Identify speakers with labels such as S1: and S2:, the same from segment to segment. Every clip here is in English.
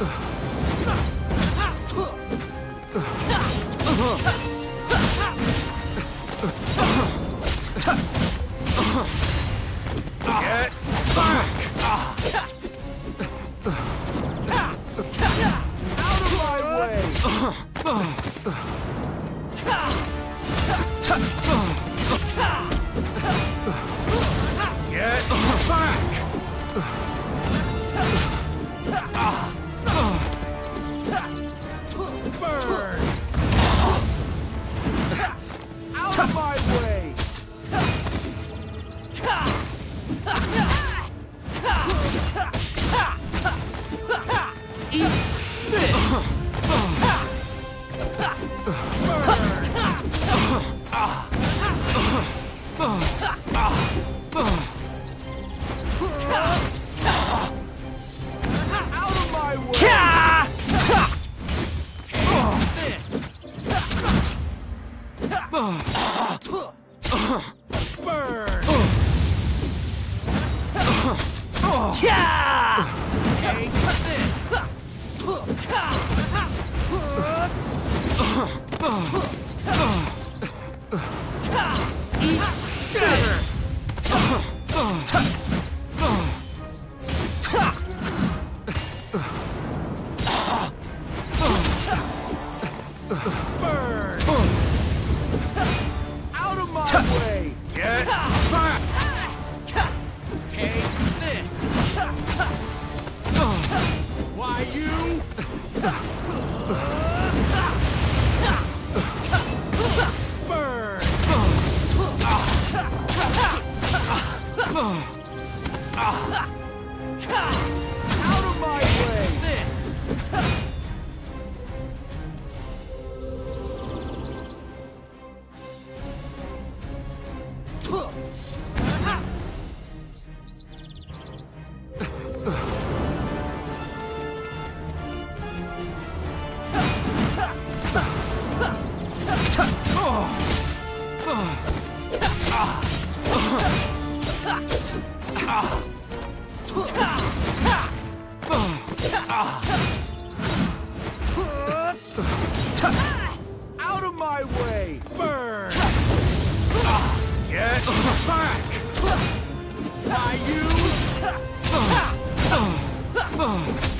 S1: Ugh. my way! Take this! 啊哈哈。Ah. Out of my way! Burn! Get back! I use...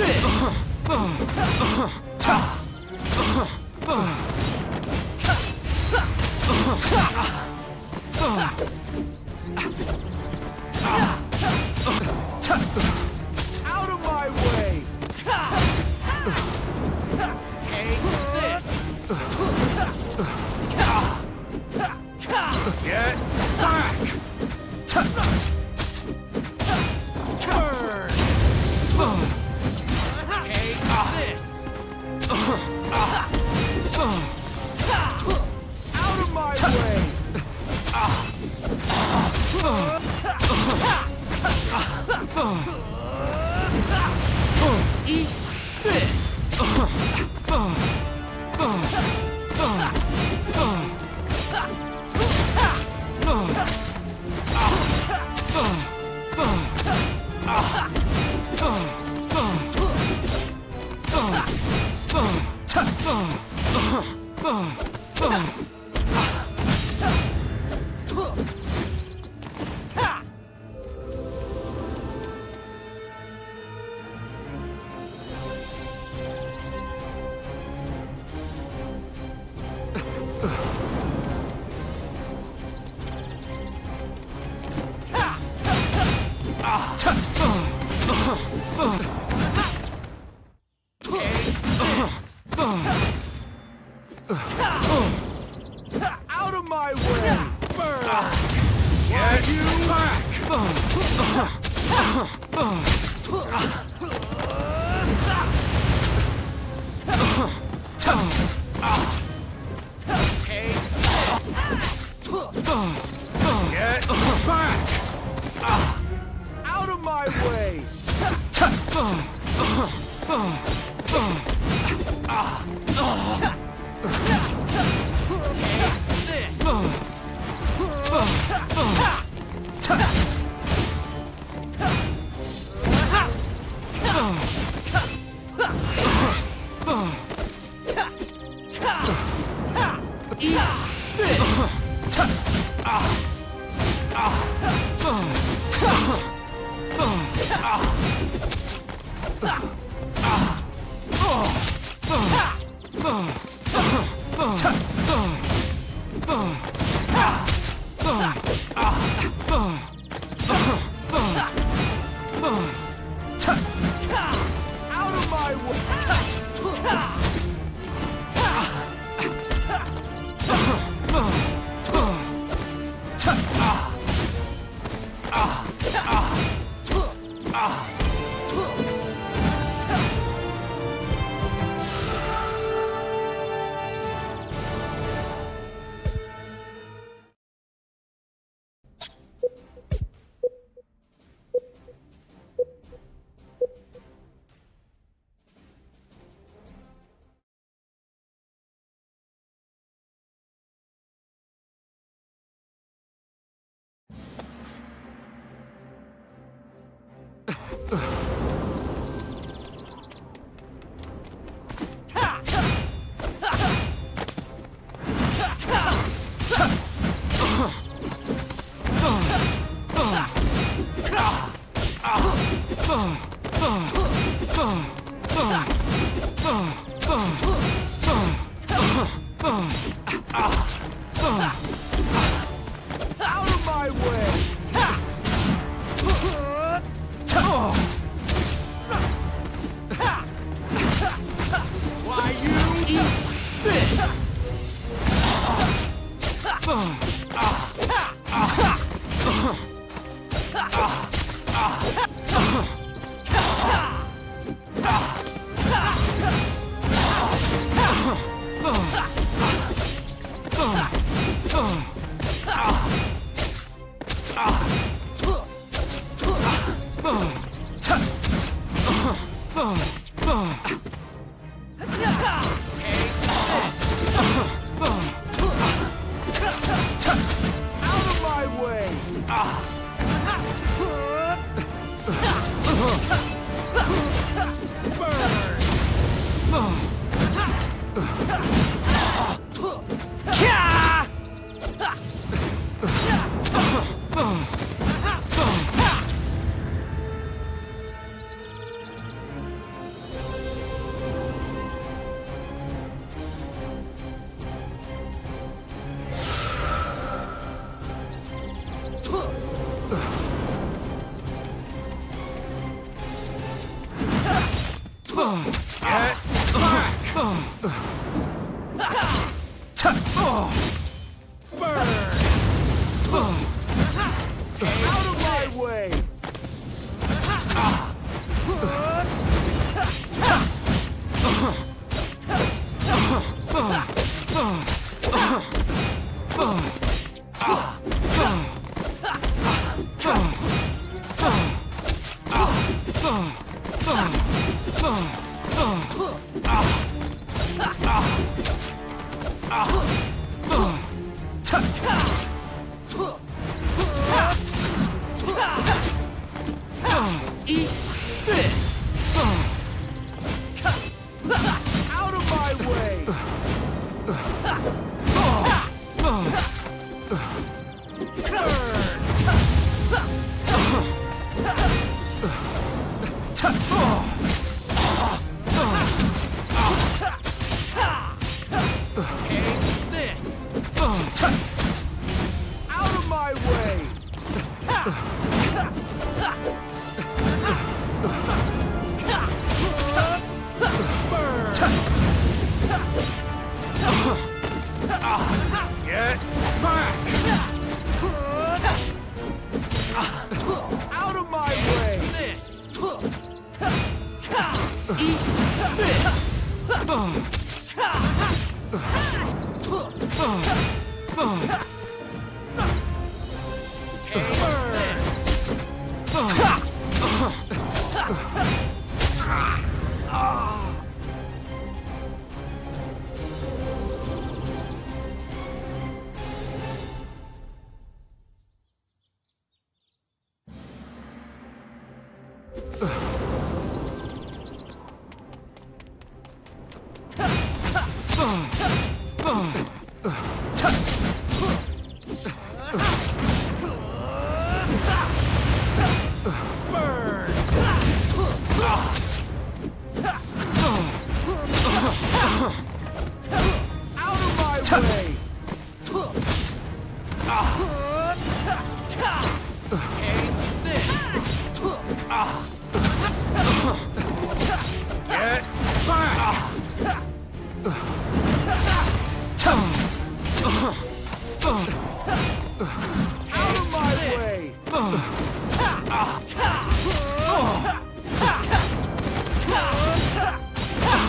S1: This! Out of Take Eat this! Out Out Take Eat this!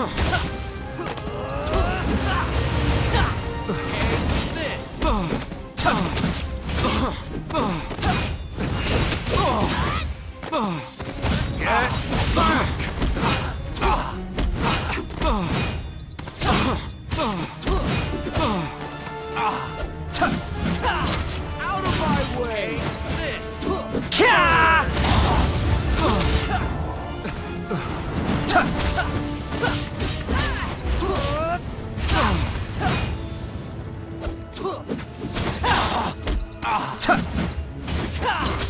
S1: Huh. Out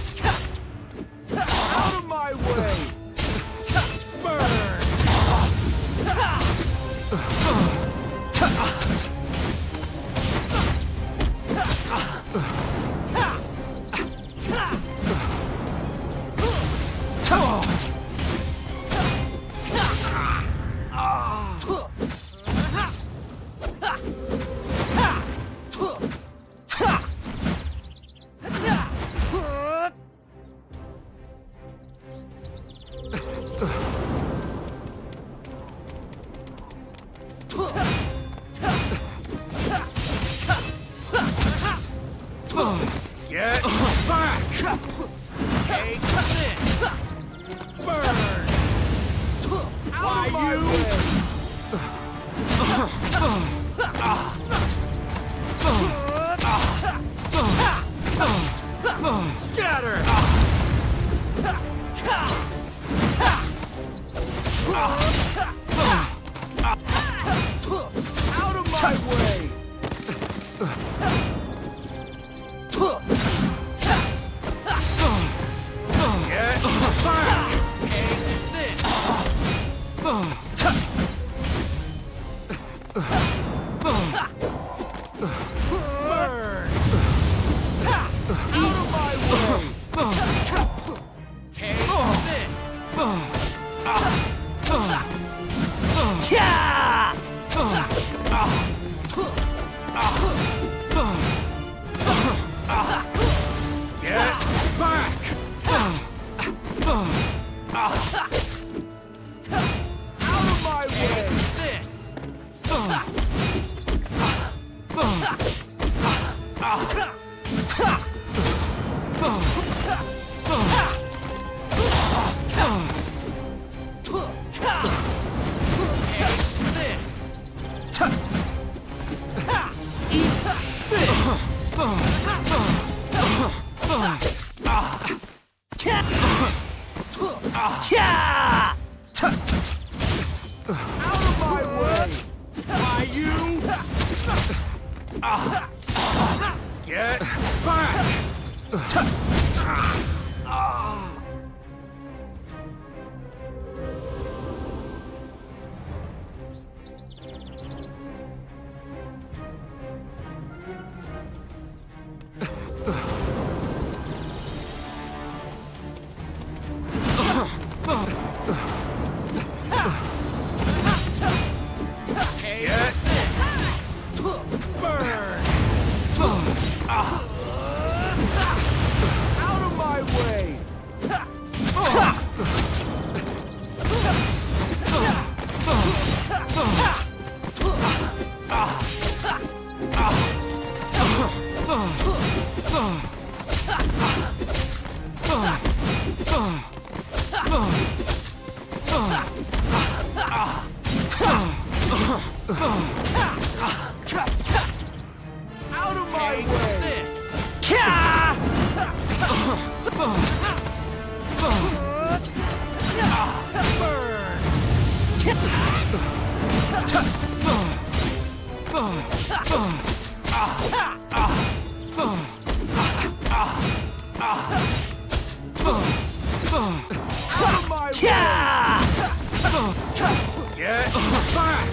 S1: back! Out of my way! Get back!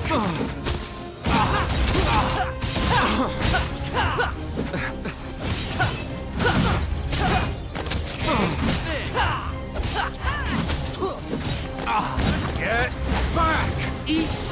S1: Get back! Eat